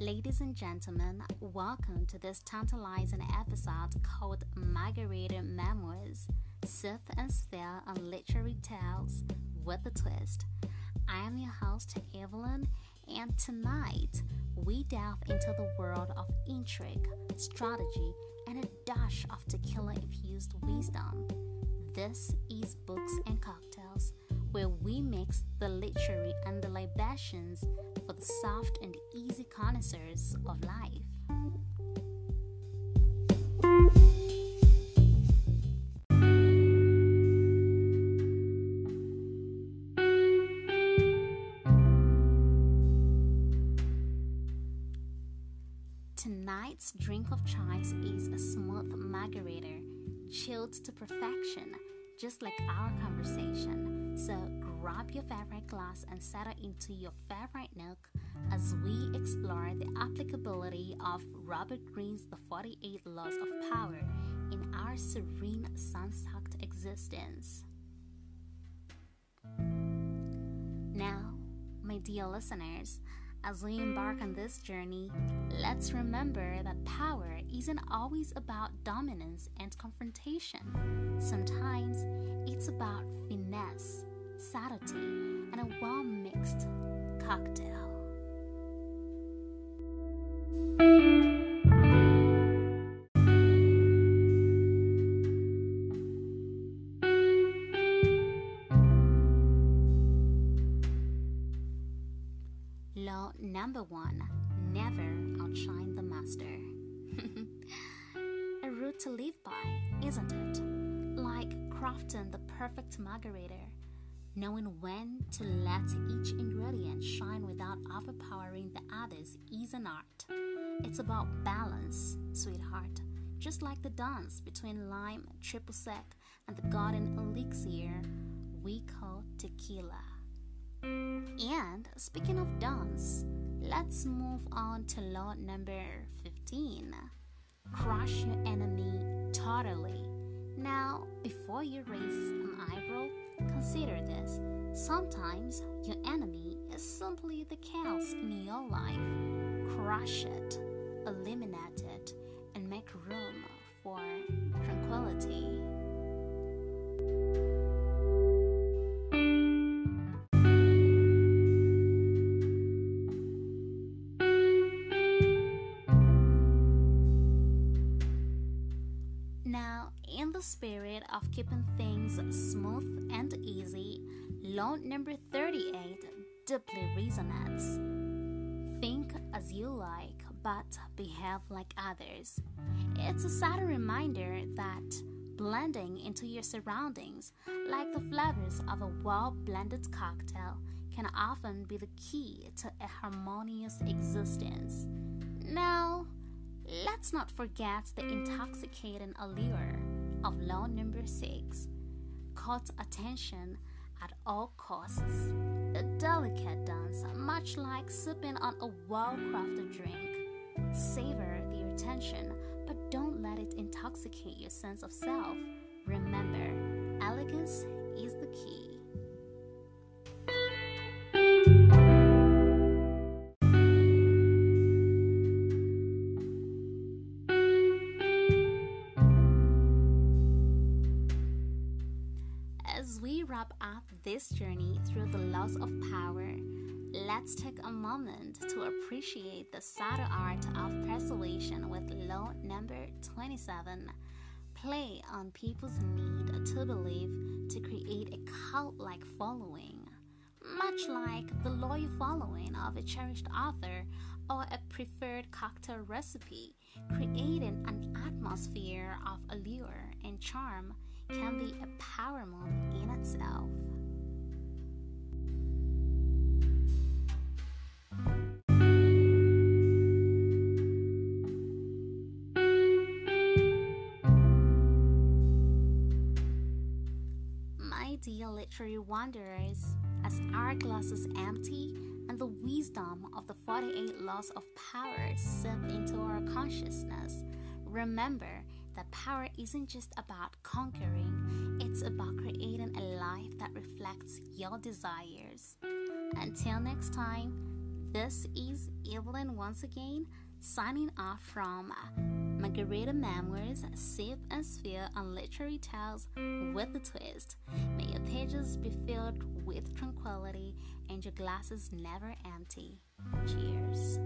Ladies and gentlemen, welcome to this tantalizing episode called Margarita Memoirs Sip and Spill on Literary Tales with a Twist. I am your host, Evelyn, and tonight we delve into the world of intrigue, strategy, and a dash of tequila infused wisdom. This is Books and Cocktails, where we mix the literary and the libations for the soft and easy connoisseurs of life. Tonight's drink of choice is a smooth margarita, chilled to perfection, just like our conversation. So grab your favorite glass and settle into your favorite nook as we explore the applicability of Robert Greene's The 48 Laws of Power in our serene, sun soaked existence. Now, my dear listeners, as we embark on this journey, let's remember that power isn't always about dominance and confrontation. Sometimes it's about finesse, subtlety, and a well mixed cocktail. Number one never outshine the master. a rule to live by, isn't it? Like crafting the perfect margarita, knowing when to let each ingredient shine without overpowering the others is an art. It's about balance, sweetheart, just like the dance between lime, triple sec, and the garden elixir we call tequila. And speaking of dance, let's move on to law number 15 crush your enemy totally. Now, before you raise an eyebrow, consider this. Sometimes your enemy is simply the chaos in your life. Crush it, eliminate it, and make room for tranquility. In the spirit of keeping things smooth and easy, law number 38 deeply resonates. Think as you like, but behave like others. It's a subtle reminder that blending into your surroundings, like the flavors of a well blended cocktail, can often be the key to a harmonious existence. Now, Let's not forget the intoxicating allure of law number six. Court attention at all costs. A delicate dance, much like sipping on a well crafted drink. Savor the attention, but don't let it intoxicate your sense of self. Remember, wrap up this journey through the laws of power, let's take a moment to appreciate the subtle art of persuasion with law number 27. Play on people's need to believe to create a cult like following, much like the loyal following of a cherished author or a preferred cocktail recipe, creating an atmosphere of allure and charm can be a power move in itself. My dear literary wanderers, as our glasses empty and the wisdom of the 48 laws of power seep into our consciousness, remember that power isn't just about conquering, it's about creating a life that reflects your desires. Until next time, This is Evelyn once again, signing off from Margarita Memoirs, Sip and Spill on Literary Tales with a Twist. May your pages be filled with tranquility and your glasses never empty. Cheers.